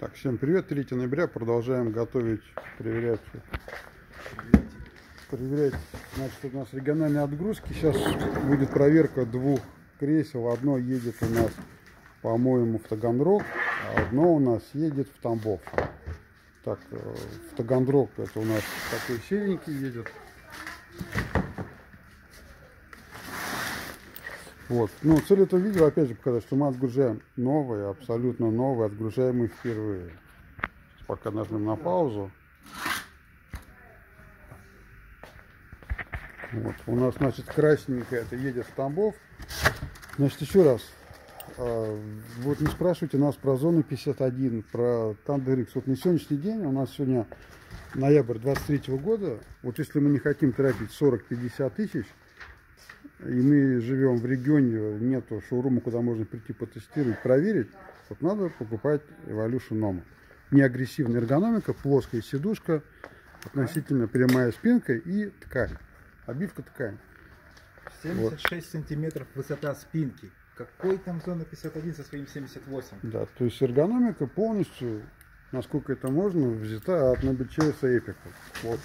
Так, всем привет, 3 ноября, продолжаем готовить, проверять, проверять, значит, у нас региональные отгрузки, сейчас будет проверка двух кресел, одно едет у нас, по-моему, в Таганрог, а одно у нас едет в Тамбов. Так, э, в Таганрог это у нас такой серенький едет, Вот. Ну, цель этого видео, опять же, показать, что мы отгружаем новые, абсолютно новые, отгружаем их впервые. Сейчас пока нажмем на паузу. Вот. У нас, значит, красненькая, это едет в Тамбов. Значит, еще раз. А, вот не спрашивайте нас про зону 51, про Thunder X. Вот на сегодняшний день, у нас сегодня ноябрь 23 года, вот если мы не хотим тратить 40-50 тысяч, и мы живем в регионе, нету шоурума, куда можно прийти потестировать, проверить, вот надо покупать Evolution Noma. Не агрессивная эргономика, плоская сидушка, относительно прямая спинка и ткань. Обивка ткань. 76 вот. сантиметров высота спинки. Какой там зона 51 со своим 78? Да, то есть эргономика полностью, насколько это можно, взята от NBCS Epic. Вот.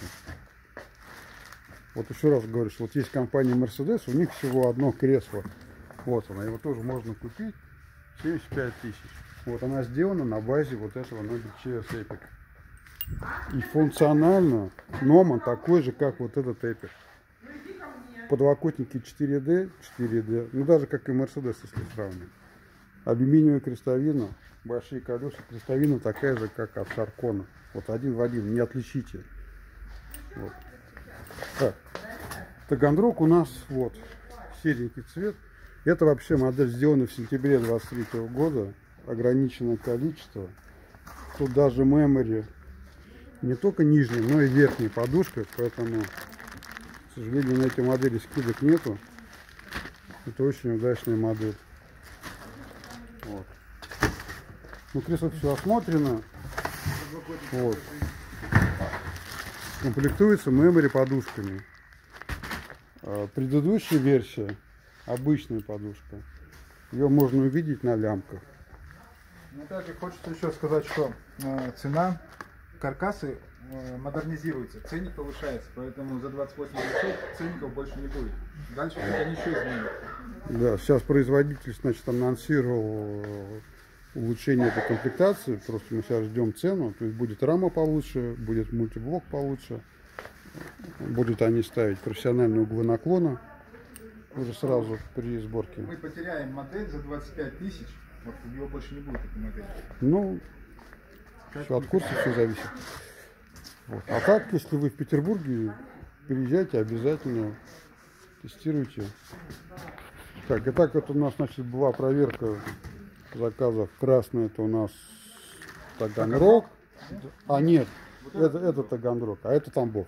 Вот еще раз говорю, что вот есть компания Mercedes, у них всего одно кресло. Вот она, его тоже можно купить. 75 тысяч. Вот она сделана на базе вот этого Nobel CS Epic. И функционально Номан такой же, как вот этот Epic. Подлокотники 4D, 4D, ну даже как и Mercedes, если сравнивать. Алюминиевая крестовина, большие колеса, крестовина такая же, как от Шаркона. Вот один в один, не отличите. Вот. Так, Таганрог у нас вот серенький цвет. Это вообще модель сделана в сентябре 23 года. Ограниченное количество. Тут даже memory не только нижняя, но и верхняя подушка. Поэтому, к сожалению, на этой модели скидок нету. Это очень удачная модель. Вот. Ну, кресло все осмотрено. Вот комплектуется memory подушками. А, предыдущая версия, обычная подушка, ее можно увидеть на лямках. Ну, также хочется еще сказать, что э, цена каркасы э, модернизируется, ценник повышается, поэтому за 28 900 ценников больше не будет. Дальше они еще изменят. Да, сейчас производитель, значит, анонсировал улучшение этой комплектации. Просто мы сейчас ждем цену. То есть будет рама получше, будет мультиблок получше. Будут они ставить профессиональные углы наклона уже сразу при сборке. Мы потеряем модель за 25 тысяч. Вот его больше не будет этой модели. Ну, все от курса все зависит. Вот. А так, если вы в Петербурге, приезжайте обязательно, тестируйте. Так, и так это у нас, значит, была проверка заказов. Красный это у нас Таганрог. А нет, это, это Таганрог, а это Тамбов.